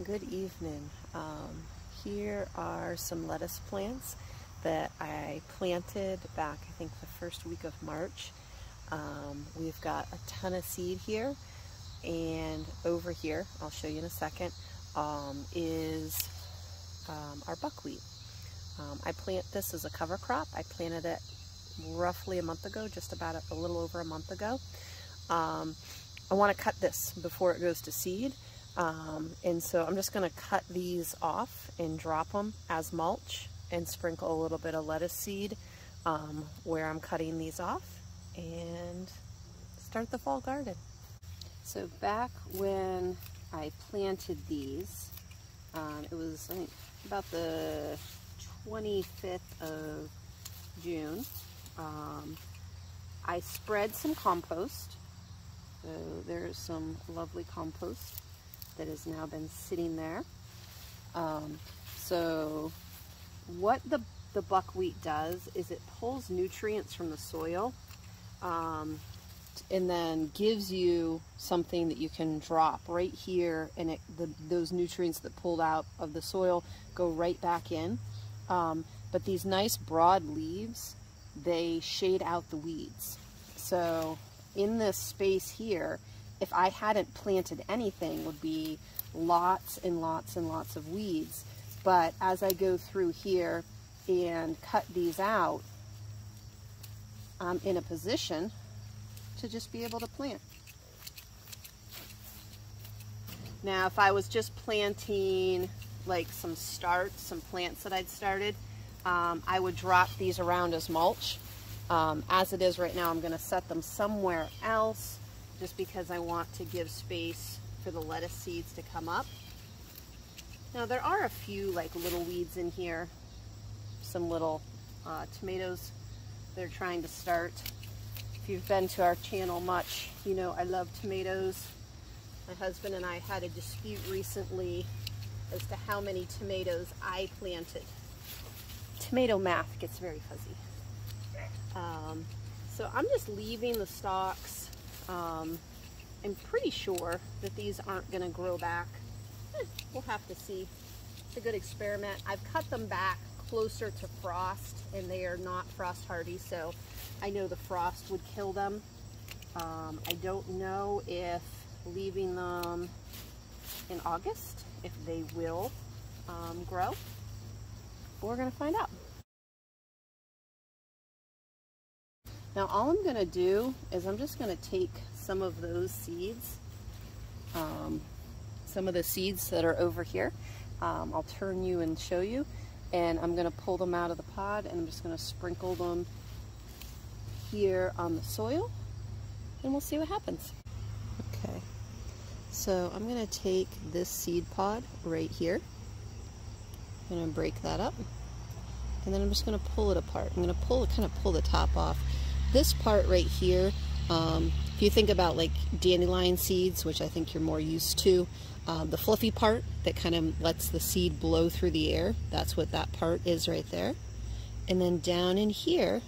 Good evening. Um, here are some lettuce plants that I planted back, I think, the first week of March. Um, we've got a ton of seed here, and over here, I'll show you in a second, um, is um, our buckwheat. Um, I plant this as a cover crop. I planted it roughly a month ago, just about a, a little over a month ago. Um, I want to cut this before it goes to seed. Um, and so I'm just going to cut these off and drop them as mulch and sprinkle a little bit of lettuce seed um, where I'm cutting these off and start the fall garden. So back when I planted these, um, it was I think about the 25th of June. Um, I spread some compost. So there's some lovely compost that has now been sitting there. Um, so what the, the buckwheat does is it pulls nutrients from the soil um, and then gives you something that you can drop right here and it, the, those nutrients that pulled out of the soil go right back in. Um, but these nice broad leaves, they shade out the weeds. So in this space here, if I hadn't planted anything, would be lots and lots and lots of weeds. But as I go through here and cut these out, I'm in a position to just be able to plant. Now, if I was just planting like some starts, some plants that I'd started, um, I would drop these around as mulch. Um, as it is right now, I'm going to set them somewhere else just because I want to give space for the lettuce seeds to come up. Now there are a few like little weeds in here, some little uh, tomatoes they're trying to start. If you've been to our channel much, you know I love tomatoes. My husband and I had a dispute recently as to how many tomatoes I planted. Tomato math gets very fuzzy. Um, so I'm just leaving the stalks um, I'm pretty sure that these aren't going to grow back. Eh, we'll have to see. It's a good experiment. I've cut them back closer to frost and they are not frost hardy so I know the frost would kill them. Um, I don't know if leaving them in August if they will um, grow. we're going to find out. Now all I'm going to do is I'm just going to take some of those seeds, um, some of the seeds that are over here. Um, I'll turn you and show you and I'm going to pull them out of the pod and I'm just going to sprinkle them here on the soil and we'll see what happens. Okay, so I'm going to take this seed pod right here. I'm going to break that up and then I'm just going to pull it apart. I'm going to pull kind of pull the top off this part right here, um, if you think about like dandelion seeds, which I think you're more used to, um, the fluffy part that kind of lets the seed blow through the air, that's what that part is right there. And then down in here,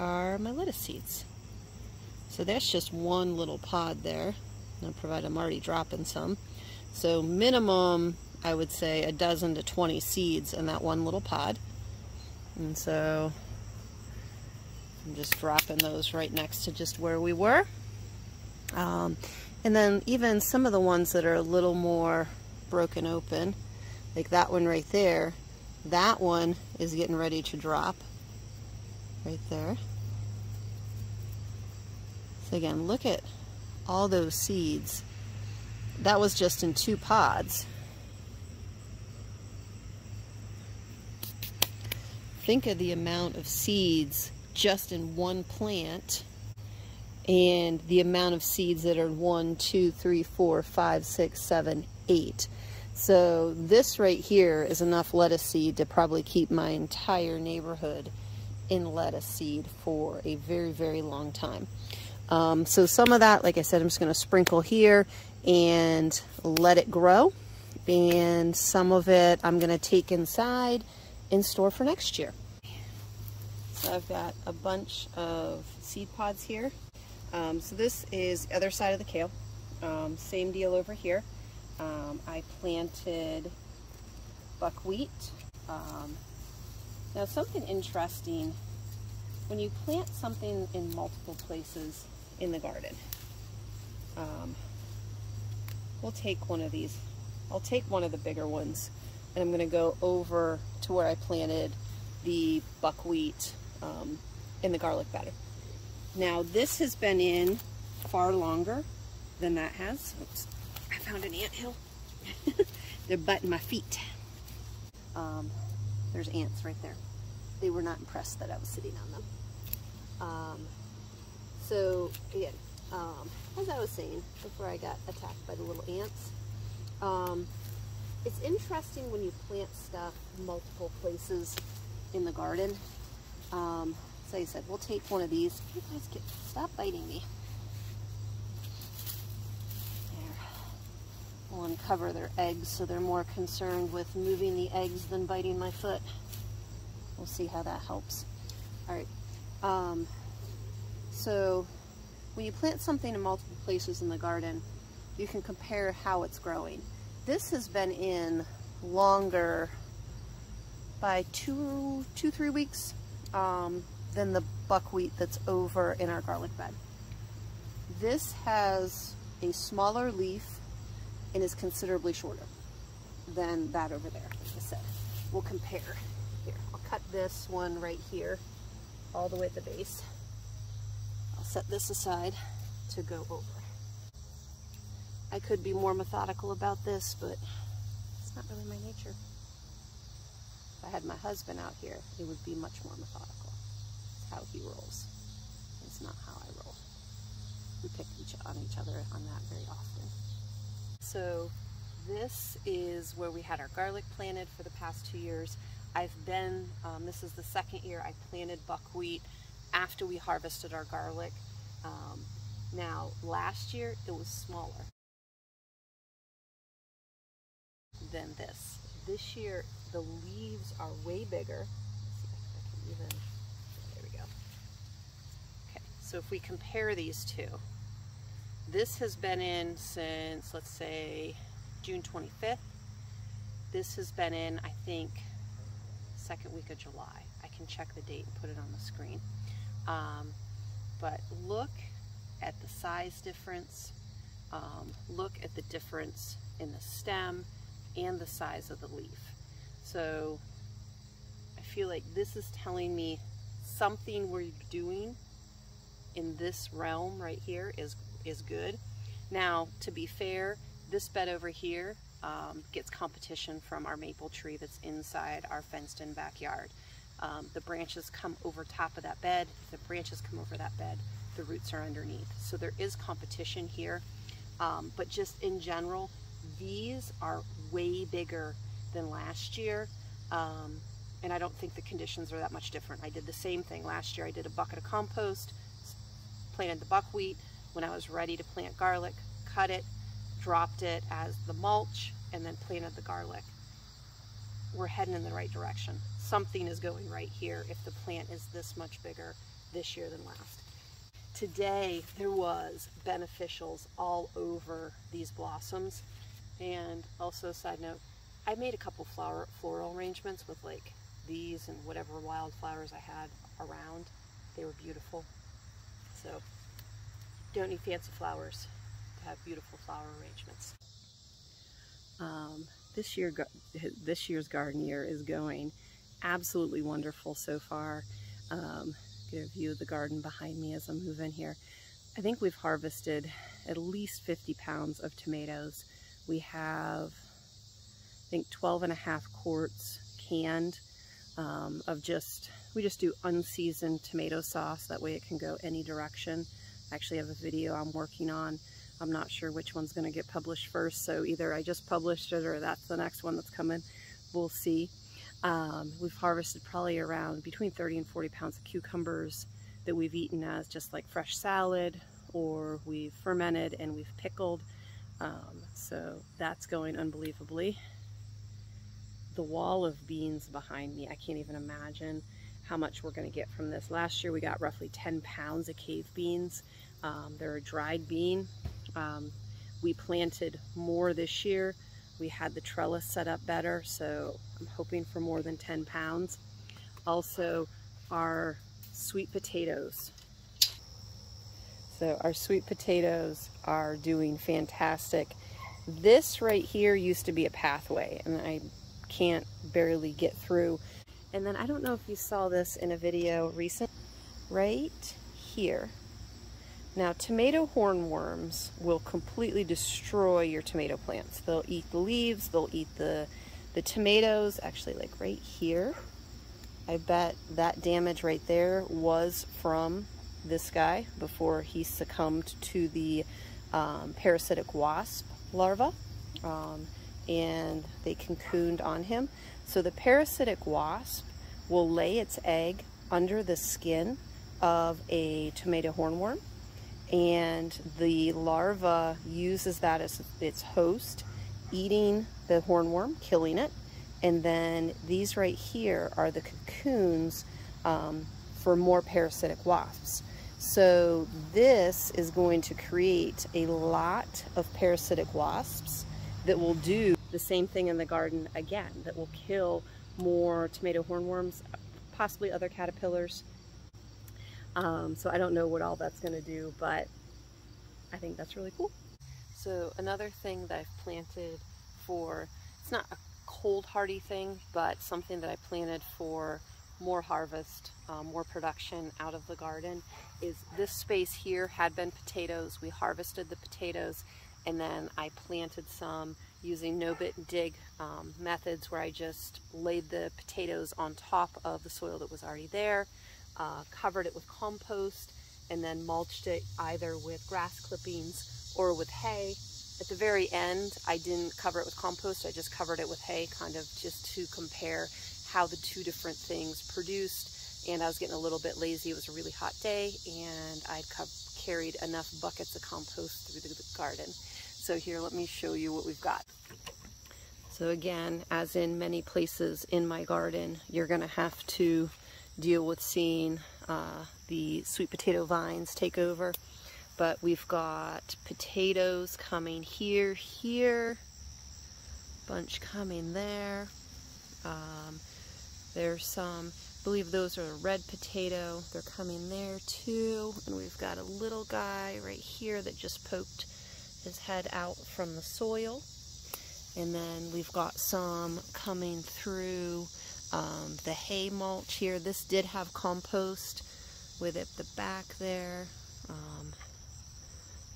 are my lettuce seeds. So that's just one little pod there. I'll provide I'm already dropping some. So minimum I would say a dozen to 20 seeds in that one little pod. And so I'm just dropping those right next to just where we were. Um, and then even some of the ones that are a little more broken open, like that one right there, that one is getting ready to drop right there. So again, look at all those seeds. That was just in two pods. Think of the amount of seeds just in one plant and the amount of seeds that are one, two, three, four, five, six, seven, eight. So this right here is enough lettuce seed to probably keep my entire neighborhood in lettuce seed for a very, very long time. Um, so some of that, like I said, I'm just going to sprinkle here and let it grow. And some of it I'm going to take inside and store for next year. So I've got a bunch of seed pods here. Um, so this is the other side of the kale. Um, same deal over here. Um, I planted buckwheat. Um, now something interesting, when you plant something in multiple places in the garden, um, we'll take one of these. I'll take one of the bigger ones and I'm going to go over to where I planted the buckwheat um, in the garlic batter. Now this has been in far longer than that has. Oops, I found an ant hill. They're butting my feet. Um, there's ants right there. They were not impressed that I was sitting on them. Um, so again, um, as I was saying before I got attacked by the little ants, um, it's interesting when you plant stuff multiple places in the garden. Um, so I said, we'll take one of these. You guys get, stop biting me. There. We'll uncover their eggs so they're more concerned with moving the eggs than biting my foot. We'll see how that helps. All right. Um, so when you plant something in multiple places in the garden, you can compare how it's growing. This has been in longer by two, two, three weeks um, than the buckwheat that's over in our garlic bed. This has a smaller leaf and is considerably shorter than that over there, like I said. We'll compare. Here, I'll cut this one right here, all the way at the base. I'll set this aside to go over. I could be more methodical about this, but it's not really my nature. If I had my husband out here, it would be much more methodical. It's how he rolls. It's not how I roll. We pick each on each other on that very often. So this is where we had our garlic planted for the past two years. I've been, um, this is the second year I planted buckwheat after we harvested our garlic. Um, now, last year it was smaller than this. This year, the leaves are way bigger. Even, there we go. Okay, so if we compare these two, this has been in since, let's say, June 25th. This has been in, I think, second week of July. I can check the date and put it on the screen. Um, but look at the size difference. Um, look at the difference in the stem and the size of the leaf. So I feel like this is telling me something we're doing in this realm right here is, is good. Now, to be fair, this bed over here um, gets competition from our maple tree that's inside our fenced in backyard. Um, the branches come over top of that bed. the branches come over that bed, the roots are underneath. So there is competition here. Um, but just in general, these are way bigger than last year. Um, and I don't think the conditions are that much different. I did the same thing last year. I did a bucket of compost, planted the buckwheat. When I was ready to plant garlic, cut it, dropped it as the mulch, and then planted the garlic. We're heading in the right direction. Something is going right here if the plant is this much bigger this year than last. Today, there was beneficials all over these blossoms. And also, side note, I made a couple flower floral arrangements with like these and whatever wildflowers I had around. They were beautiful. So, don't need fancy flowers to have beautiful flower arrangements. Um, this year, this year's garden year is going absolutely wonderful so far. Um, get a view of the garden behind me as I move in here. I think we've harvested at least 50 pounds of tomatoes we have, I think, 12 and a half quarts canned um, of just, we just do unseasoned tomato sauce. That way it can go any direction. I actually have a video I'm working on. I'm not sure which one's going to get published first, so either I just published it or that's the next one that's coming. We'll see. Um, we've harvested probably around between 30 and 40 pounds of cucumbers that we've eaten as just like fresh salad or we've fermented and we've pickled. Um, so that's going unbelievably. The wall of beans behind me, I can't even imagine how much we're going to get from this. Last year we got roughly 10 pounds of cave beans. Um, they're a dried bean. Um, we planted more this year. We had the trellis set up better, so I'm hoping for more than 10 pounds. Also, our sweet potatoes. So our sweet potatoes are doing fantastic. This right here used to be a pathway, and I can't barely get through. And then I don't know if you saw this in a video recent, right here now tomato hornworms will completely destroy your tomato plants. They'll eat the leaves, they'll eat the, the tomatoes, actually like right here. I bet that damage right there was from this guy before he succumbed to the um, parasitic wasp larva um, and they cocooned on him. So the parasitic wasp will lay its egg under the skin of a tomato hornworm and the larva uses that as its host, eating the hornworm, killing it, and then these right here are the cocoons um, for more parasitic wasps. So this is going to create a lot of parasitic wasps that will do the same thing in the garden again, that will kill more tomato hornworms, possibly other caterpillars, um, so I don't know what all that's going to do, but I think that's really cool. So another thing that I've planted for, it's not a cold hardy thing, but something that I planted for more harvest, um, more production out of the garden is this space here had been potatoes. We harvested the potatoes and then I planted some using no-bit dig um, methods where I just laid the potatoes on top of the soil that was already there uh, covered it with compost, and then mulched it either with grass clippings or with hay. At the very end, I didn't cover it with compost, I just covered it with hay, kind of just to compare how the two different things produced. And I was getting a little bit lazy. It was a really hot day, and I'd carried enough buckets of compost through the garden. So here, let me show you what we've got. So again, as in many places in my garden, you're gonna have to deal with seeing uh, the sweet potato vines take over. But we've got potatoes coming here, here, bunch coming there. Um, there's some, I believe those are red potato. They're coming there too. And we've got a little guy right here that just poked his head out from the soil. And then we've got some coming through um, the hay mulch here. This did have compost with it the back there. Um,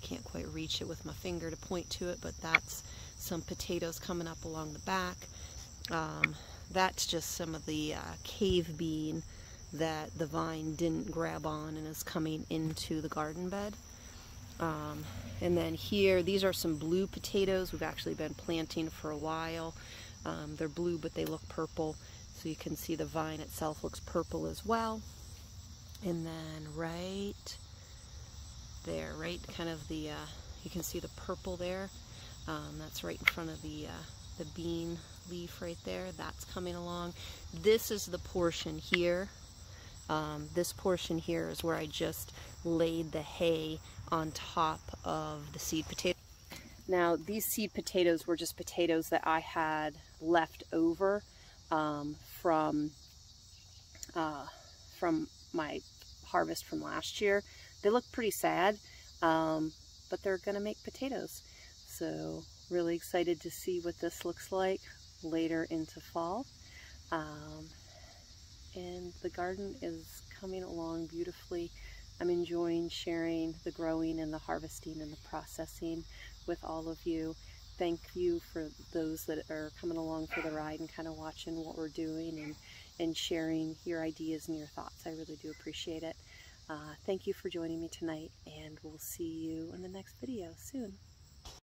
can't quite reach it with my finger to point to it, but that's some potatoes coming up along the back. Um, that's just some of the uh, cave bean that the vine didn't grab on and is coming into the garden bed. Um, and then here, these are some blue potatoes we've actually been planting for a while. Um, they're blue, but they look purple. So you can see the vine itself looks purple as well. And then right there, right kind of the, uh, you can see the purple there. Um, that's right in front of the, uh, the bean leaf right there. That's coming along. This is the portion here. Um, this portion here is where I just laid the hay on top of the seed potato. Now these seed potatoes were just potatoes that I had left over um, from uh, from my harvest from last year. They look pretty sad, um, but they're going to make potatoes. So really excited to see what this looks like later into fall. Um, and the garden is coming along beautifully. I'm enjoying sharing the growing and the harvesting and the processing with all of you thank you for those that are coming along for the ride and kind of watching what we're doing and, and sharing your ideas and your thoughts. I really do appreciate it. Uh, thank you for joining me tonight, and we'll see you in the next video soon.